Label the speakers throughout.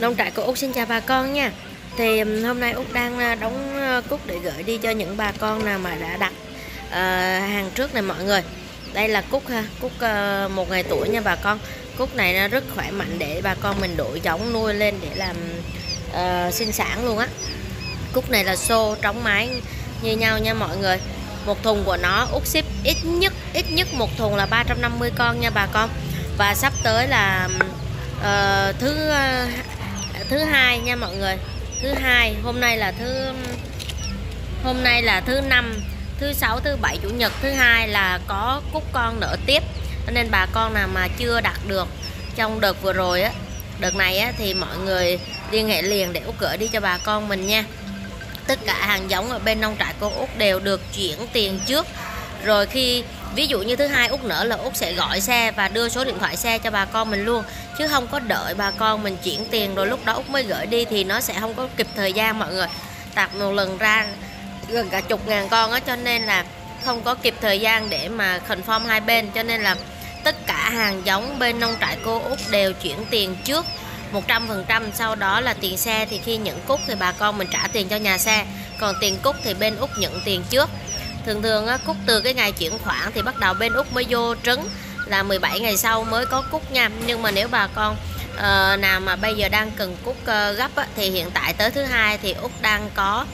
Speaker 1: Nông trại của Út xin chào bà con nha. Thì um, hôm nay Út đang uh, đóng uh, cúc để gửi đi cho những bà con nào mà đã đặt uh, hàng trước này mọi người. Đây là cúc ha, cúc uh, một ngày tuổi nha bà con. Cúc này nó rất khỏe mạnh để bà con mình đổi giống nuôi lên để làm uh, sinh sản luôn á. Cúc này là xô trống mái như nhau nha mọi người. Một thùng của nó út ship ít nhất ít nhất một thùng là 350 con nha bà con. Và sắp tới là uh, thứ uh, thứ hai nha mọi người. Thứ hai, hôm nay là thứ, hôm nay là thứ năm, thứ sáu, thứ bảy, chủ nhật. Thứ hai là có cúc con nở tiếp. Nên bà con nào mà chưa đặt được trong đợt vừa rồi á, đợt này á, thì mọi người liên hệ liền để út gửi đi cho bà con mình nha. Tất cả hàng giống ở bên nông trại cô út đều được chuyển tiền trước. Rồi khi, ví dụ như thứ hai út nở là út sẽ gọi xe và đưa số điện thoại xe cho bà con mình luôn chứ không có đợi bà con mình chuyển tiền rồi lúc đó út mới gửi đi thì nó sẽ không có kịp thời gian mọi người. Tạp một lần ra gần cả chục ngàn con á cho nên là không có kịp thời gian để mà confirm hai bên. Cho nên là tất cả hàng giống bên nông trại cô út đều chuyển tiền trước 100% sau đó là tiền xe thì khi nhận cúc thì bà con mình trả tiền cho nhà xe. Còn tiền cúc thì bên út nhận tiền trước. Thường thường á, cúc từ cái ngày chuyển khoản thì bắt đầu bên út mới vô trứng là 17 ngày sau mới có cúc nha. Nhưng mà nếu bà con uh, nào mà bây giờ đang cần cúc uh, ờ, gấp á, thì hiện tại tới thứ hai thì út đang có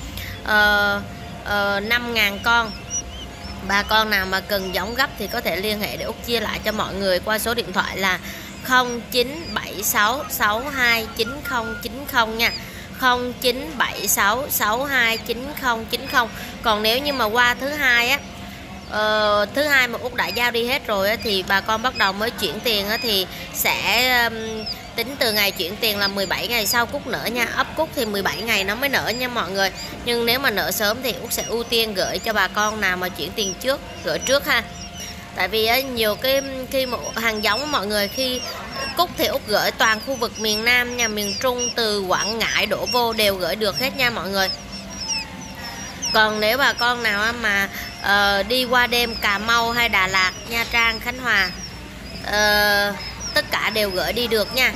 Speaker 1: uh, uh, 5.000 con. Bà con nào mà cần giống gấp thì có thể liên hệ để út chia lại cho mọi người qua số điện thoại là 0976629090 nha. 0976629090 còn nếu như mà qua thứ hai á ờ, thứ hai mà út đã giao đi hết rồi thì bà con bắt đầu mới chuyển tiền thì sẽ tính từ ngày chuyển tiền là 17 ngày sau cúc nở nha. Ấp cúc thì 17 ngày nó mới nở nha mọi người. Nhưng nếu mà nở sớm thì út sẽ ưu tiên gửi cho bà con nào mà chuyển tiền trước gửi trước ha. Tại vì nhiều cái khi một hàng giống mọi người khi cúc thì út gửi toàn khu vực miền nam nhà miền trung từ quảng ngãi đổ vô đều gửi được hết nha mọi người. Còn nếu bà con nào mà uh, đi qua đêm cà mau hay đà lạt nha trang khánh hòa. Uh, tất cả đều gửi đi được nha.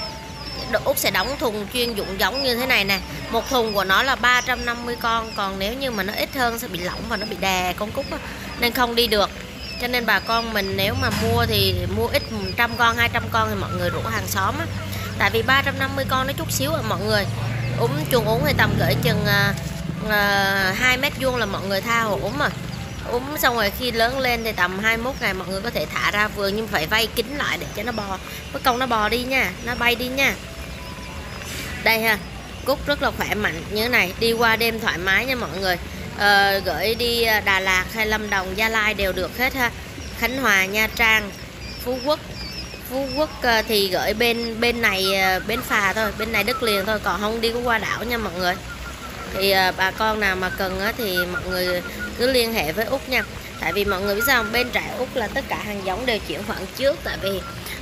Speaker 1: Út sẽ đóng thùng chuyên dụng giống như thế này nè. Một thùng của nó là 350 con Còn nếu như mà nó ít hơn sẽ bị lỏng và nó bị đè con cúc đó. Nên không đi được. Cho nên bà con mình nếu mà mua thì mua ít 100 con 200 con thì mọi người rủ hàng xóm á. Tại vì 350 con nó chút xíu à mọi người. Uống chuồng uống thì tầm gửi chừng uh, uh, 2 mét vuông là mọi người tha hồ uống mà úm xong rồi khi lớn lên thì tầm 21 ngày mọi người có thể thả ra vườn nhưng phải vay kín lại để cho nó bò. Mất công nó bò đi nha nó bay đi nha. Đây ha cúc rất là khỏe mạnh như thế này đi qua đêm thoải mái nha mọi người. Ờ, gửi đi ờ, Đà Lạt hay Lâm Đồng Gia Lai đều được hết ha. Khánh Hòa Nha Trang Phú Quốc. Phú Quốc ờ, thì gửi bên bên này bên bến phà thôi bên này đất liền thôi còn không đi qua đảo nha mọi người thì à, bà con nào mà cần thì mọi người cứ liên hệ với út nha. Tại vì mọi người biết sao bên trại út là tất cả hàng giống đều chuyển khoản trước. Tại vì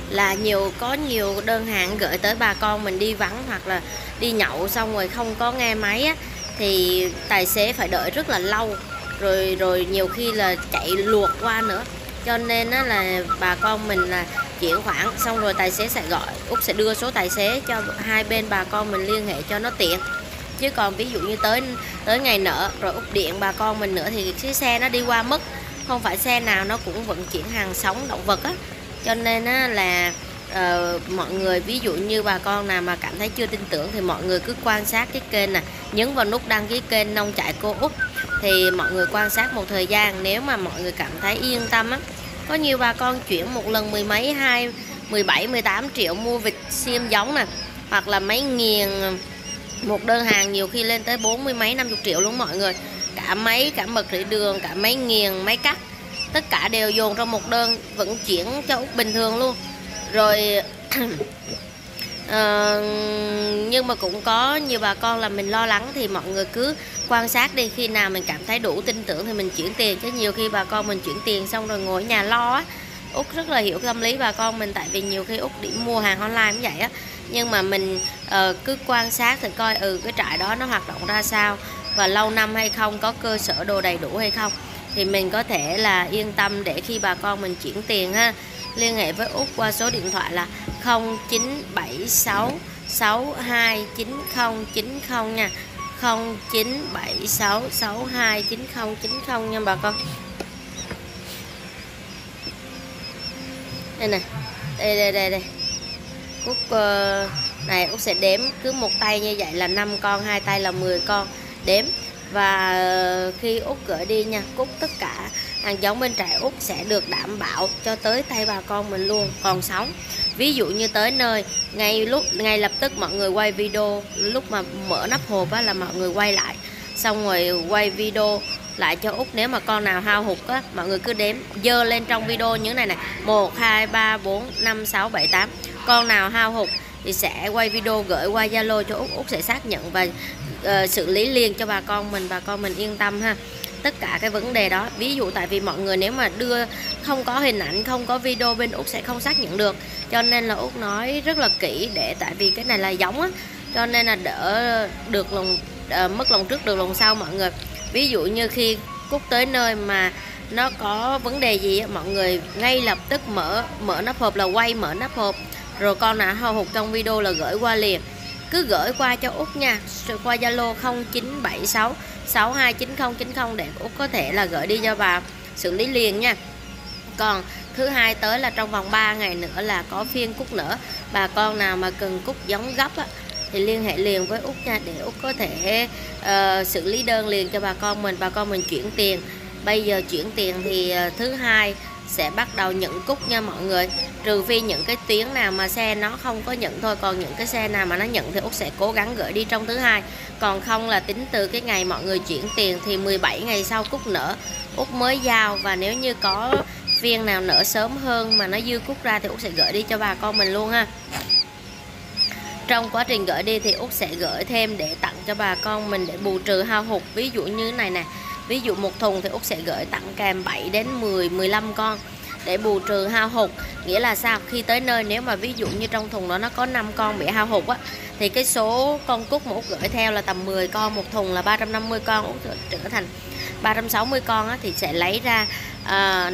Speaker 1: là nhiều có nhiều đơn hàng gửi tới bà con mình đi vắng hoặc là đi nhậu xong rồi không có nghe máy á thì tài xế phải đợi rất là lâu. Rồi rồi nhiều khi là chạy luộc qua nữa. Cho nên á, là bà con mình là chuyển khoản xong rồi tài xế sẽ gọi út sẽ đưa số tài xế cho hai bên bà con mình liên hệ cho nó tiện chứ còn ví dụ như tới tới ngày nợ rồi úp điện bà con mình nữa thì cái xe nó đi qua mất. Không phải xe nào nó cũng vận chuyển hàng sống động vật á. Cho nên á, là uh, mọi người ví dụ như bà con nào mà cảm thấy chưa tin tưởng thì mọi người cứ quan sát cái kênh này nhấn vào nút đăng ký kênh nông trại cô út thì mọi người quan sát một thời gian. Nếu mà mọi người cảm thấy yên tâm á có nhiều bà con chuyển một lần mười mấy hai 17 18 triệu mua vịt xiêm giống nè hoặc là mấy nghiền một đơn hàng nhiều khi lên tới bốn mươi mấy 50 triệu luôn mọi người. Cả máy cả mực rỉ đường cả máy nghiền máy cắt. Tất cả đều dồn trong một đơn vận chuyển cho út bình thường luôn. Rồi uh, nhưng mà cũng có nhiều bà con là mình lo lắng thì mọi người cứ quan sát đi. Khi nào mình cảm thấy đủ tin tưởng thì mình chuyển tiền. Chứ nhiều khi bà con mình chuyển tiền xong rồi ngồi ở nhà lo á út rất là hiểu tâm lý bà con mình. Tại vì nhiều khi út đi mua hàng online cũng vậy á nhưng mà mình uh, cứ quan sát thì coi ừ cái trại đó nó hoạt động ra sao và lâu năm hay không có cơ sở đồ đầy đủ hay không thì mình có thể là yên tâm để khi bà con mình chuyển tiền ha. Liên hệ với Út qua số điện thoại là 0976 629090 nha. 0976 629090 nha bà con. Đây nè. Đây đây đây đây. Út ờ, này út sẽ đếm cứ một tay như vậy là 5 con, hai tay là 10 con, đếm. Và ờ, khi út gửi đi nha, cúc, tất cả hàng giống bên trại út sẽ được đảm bảo cho tới tay bà con mình luôn, còn sống. Ví dụ như tới nơi, ngay lúc, ngay lập tức mọi người quay video, lúc mà mở nắp hộp á là mọi người quay lại. Xong rồi quay video lại cho út nếu mà con nào hao hụt á, mọi người cứ đếm, dơ lên trong video như này này một, hai, ba, bốn, năm, sáu, bảy, tám con nào hao hụt thì sẽ quay video gửi qua Zalo cho Út. Út sẽ xác nhận và uh, xử lý liền cho bà con mình bà con mình yên tâm ha. Tất cả cái vấn đề đó ví dụ tại vì mọi người nếu mà đưa không có hình ảnh không có video bên út sẽ không xác nhận được. Cho nên là út nói rất là kỹ để tại vì cái này là giống á cho nên là đỡ được lòng uh, mất lòng trước được lòng sau mọi người. Ví dụ như khi cúc tới nơi mà nó có vấn đề gì mọi người ngay lập tức mở mở nắp hộp là quay mở nắp hộp rồi con đã hồi hụt trong video là gửi qua liền. Cứ gửi qua cho út nha. Qua zalo 0976 629090 để út có thể là gửi đi cho bà. Xử lý liền nha. Còn thứ hai tới là trong vòng 3 ngày nữa là có phiên cúc nở bà con nào mà cần cúc giống gấp á, thì liên hệ liền với út nha để út có thể uh, xử lý đơn liền cho bà con mình bà con mình chuyển tiền. Bây giờ chuyển tiền thì uh, thứ hai sẽ bắt đầu nhận cúc nha mọi người trừ phi những cái tuyến nào mà xe nó không có nhận thôi, còn những cái xe nào mà nó nhận thì út sẽ cố gắng gửi đi trong thứ hai. Còn không là tính từ cái ngày mọi người chuyển tiền thì 17 ngày sau cúc nở. Út mới giao và nếu như có viên nào nở sớm hơn mà nó dư cúc ra thì út sẽ gửi đi cho bà con mình luôn ha. Trong quá trình gửi đi thì út sẽ gửi thêm để tặng cho bà con mình để bù trừ hao hụt. Ví dụ như này nè, ví dụ một thùng thì út sẽ gửi tặng kèm 7 đến 10 15 con để bù trừ hao hụt. Nghĩa là sao? Khi tới nơi nếu mà ví dụ như trong thùng đó nó có 5 con bị hao hụt á thì cái số con cúc mà út gửi theo là tầm 10 con một thùng là 350 con út trở thành 360 con á, thì sẽ lấy ra ờ, uh,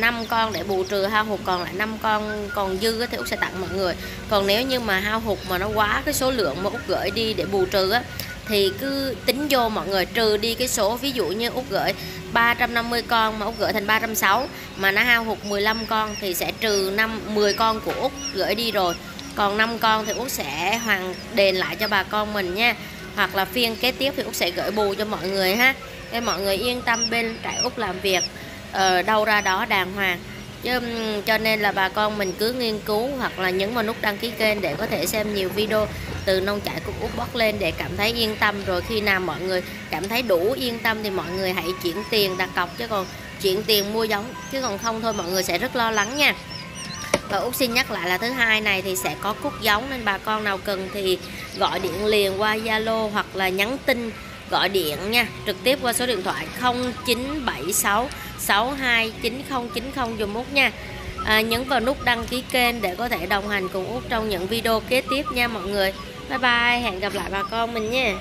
Speaker 1: 5 con để bù trừ hao hụt còn lại 5 con còn dư á, thì út sẽ tặng mọi người. Còn nếu như mà hao hụt mà nó quá cái số lượng mà út gửi đi để bù trừ á thì cứ tính vô mọi người trừ đi cái số ví dụ như út gửi 350 con mà út gửi thành 360 mà nó hao hụt 15 con thì sẽ trừ 5 10 con của út gửi đi rồi. Còn 5 con thì út sẽ hoàn đền lại cho bà con mình nha. Hoặc là phiên kế tiếp thì út sẽ gửi bù cho mọi người ha. Để mọi người yên tâm bên trại út làm việc ở đâu ra đó đàng hoàng. Chứ cho nên là bà con mình cứ nghiên cứu hoặc là nhấn vào nút đăng ký kênh để có thể xem nhiều video từ nông trại của út bóc lên để cảm thấy yên tâm. Rồi khi nào mọi người cảm thấy đủ yên tâm thì mọi người hãy chuyển tiền đặt cọc chứ còn chuyển tiền mua giống. Chứ còn không thôi mọi người sẽ rất lo lắng nha. Và út xin nhắc lại là thứ hai này thì sẽ có cúc giống nên bà con nào cần thì gọi điện liền qua zalo hoặc là nhắn tin gọi điện nha. Trực tiếp qua số điện thoại 0976 629090 dùm Út nha. À, nhấn vào nút đăng ký kênh để có thể đồng hành cùng Út trong những video kế tiếp nha mọi người bye bye hẹn gặp lại bà con mình nha.